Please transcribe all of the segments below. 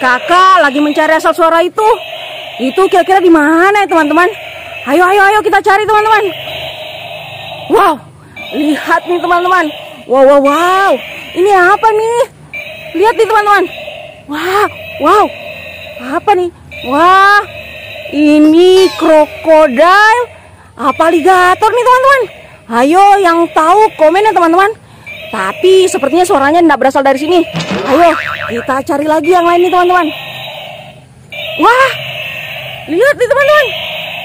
Kakak lagi mencari asal suara itu. Itu kira-kira di mana ya teman-teman? Ayo, ayo, ayo kita cari teman-teman. Wow, lihat nih teman-teman. Wow, wow, wow. Ini apa nih? Lihat nih teman-teman. Wow, wow. Apa nih? Wah, ini krokodil apa aligator nih teman-teman? Ayo yang tahu komen ya teman-teman. Tapi sepertinya suaranya tidak berasal dari sini. Ayo kita cari lagi yang lain nih teman-teman. Wah, lihat nih teman-teman.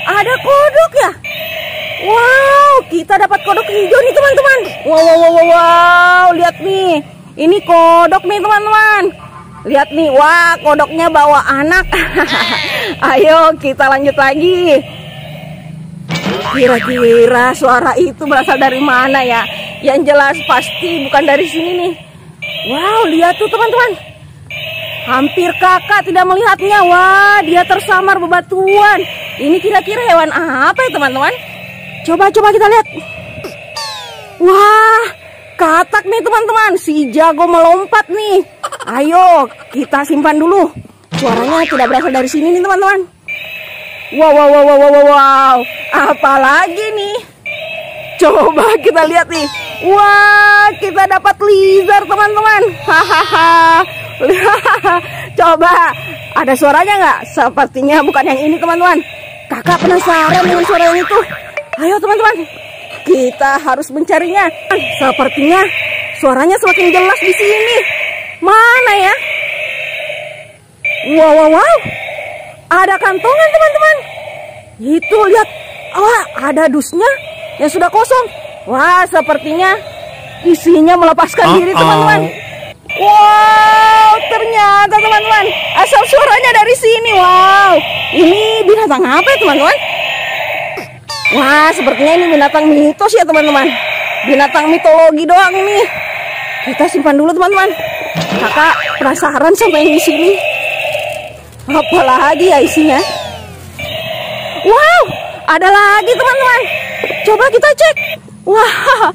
Ada kodok ya. Wow, kita dapat kodok hijau nih teman-teman. Wow, wow, wow, wow, wow, lihat nih. Ini kodok nih teman-teman. Lihat nih, wah kodoknya bawa anak. Ayo kita lanjut lagi. Kira-kira suara itu berasal dari mana ya? Yang jelas pasti bukan dari sini nih. Wow, lihat tuh teman-teman. Hampir kakak tidak melihatnya. Wah, dia tersamar bebatuan. Ini kira-kira hewan apa ya teman-teman? Coba-coba kita lihat. Wah, katak nih teman-teman. Si jago melompat nih. Ayo, kita simpan dulu. Suaranya tidak berasal dari sini nih teman-teman. Wow, wow, wow, wow, wow, wow. Apalagi nih? Coba kita lihat nih. Wah, kita dapat lizard teman-teman. Hahaha. Coba, ada suaranya nggak? Sepertinya bukan yang ini teman-teman. Kakak penasaran dengan suara yang itu. Ayo teman-teman, kita harus mencarinya. Sepertinya suaranya semakin jelas di sini. Mana ya? Wow, wow, wow. Ada kantongan teman-teman. Itu lihat. Wah, ada dusnya yang sudah kosong. Wah, sepertinya isinya melepaskan diri teman-teman. Wow, ternyata teman-teman asal suaranya dari sini. Wow, ini binatang apa ya teman-teman? Wah, sepertinya ini binatang mitos ya teman-teman. Binatang mitologi doang ini. Kita simpan dulu teman-teman. Kakak penasaran sama yang di sini. Apalagi ya isinya? Wow, ada lagi teman-teman. Coba kita cek. Wah,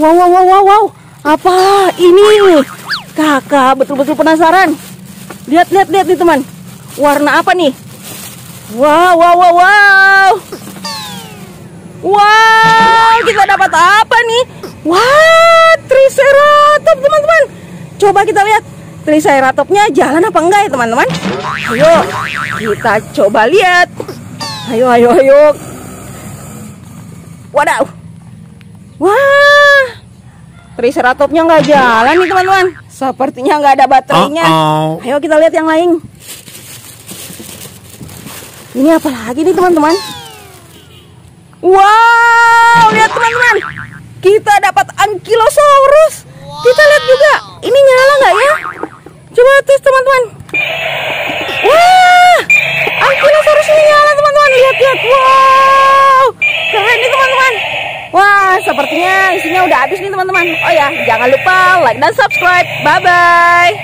wow, wow, wow, wow, wow. Apa ini? Kakak betul-betul penasaran. Lihat, lihat, lihat nih teman. Warna apa nih? Wow, wow, wow, wow. Wow, kita dapat apa nih? Wah, Triceratops teman-teman. Coba kita lihat Triceratopsnya jalan apa enggak ya teman-teman? Ayo, kita coba lihat. Ayo, ayo, ayo. Wadaw. Wah, Triceratopsnya nggak jalan nih teman-teman. Sepertinya nggak ada baterainya. Uh -oh. Ayo kita lihat yang lain. Ini apa lagi nih teman-teman? Wow, lihat teman-teman. Kita dapat Ankylosaurus. Sepertinya isinya udah habis nih teman-teman. Oh ya, jangan lupa like dan subscribe. Bye bye.